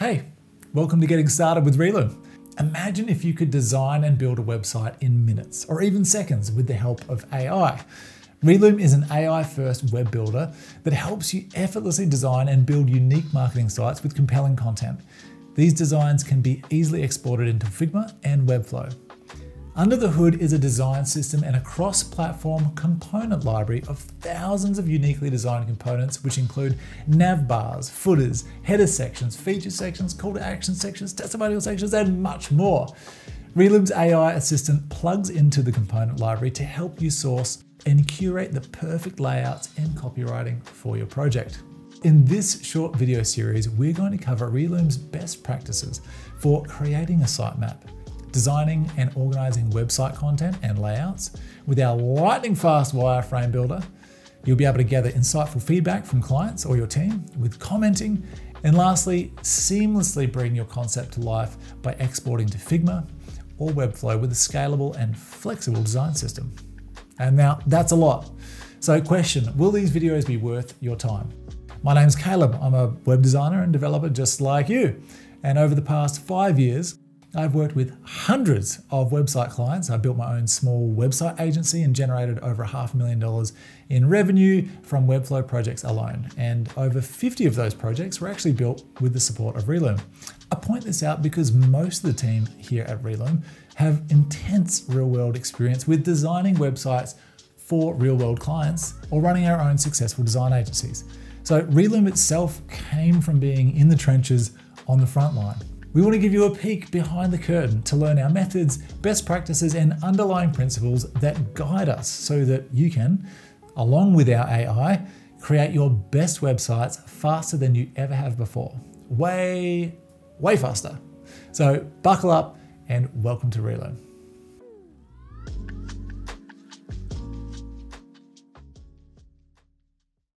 Hey, welcome to Getting Started with Relume. Imagine if you could design and build a website in minutes or even seconds with the help of AI. Relume is an AI first web builder that helps you effortlessly design and build unique marketing sites with compelling content. These designs can be easily exported into Figma and Webflow. Under the hood is a design system and a cross platform component library of thousands of uniquely designed components, which include nav bars, footers, header sections, feature sections, call to action sections, testimonial sections, and much more. Relume's AI assistant plugs into the component library to help you source and curate the perfect layouts and copywriting for your project. In this short video series, we're going to cover Relume's best practices for creating a sitemap designing and organizing website content and layouts. With our lightning fast wireframe builder, you'll be able to gather insightful feedback from clients or your team with commenting. And lastly, seamlessly bring your concept to life by exporting to Figma or Webflow with a scalable and flexible design system. And now that's a lot. So question, will these videos be worth your time? My name's Caleb. I'm a web designer and developer just like you. And over the past five years, I've worked with hundreds of website clients. I built my own small website agency and generated over a half a million dollars in revenue from Webflow projects alone. And over 50 of those projects were actually built with the support of Relume. I point this out because most of the team here at Relume have intense real world experience with designing websites for real world clients or running our own successful design agencies. So Relume itself came from being in the trenches on the front line. We want to give you a peek behind the curtain to learn our methods, best practices, and underlying principles that guide us so that you can, along with our AI, create your best websites faster than you ever have before. Way, way faster. So buckle up and welcome to Relume.